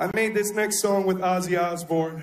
I made this next song with Ozzy Osbourne.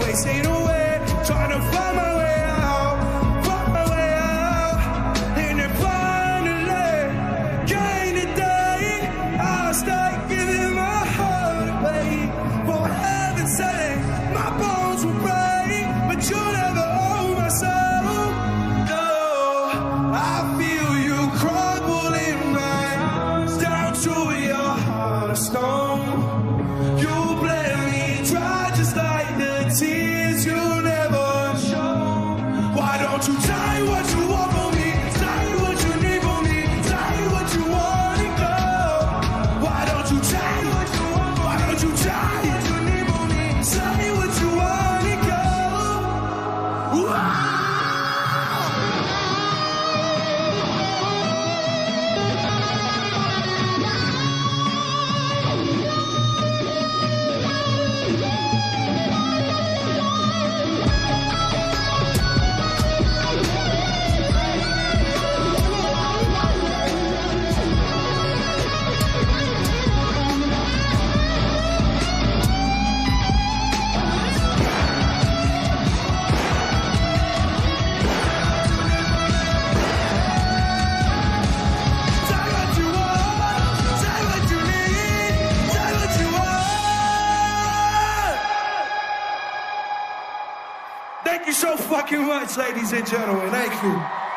wasting away, trying to find my way. Thank you so fucking much, ladies and gentlemen. Thank you.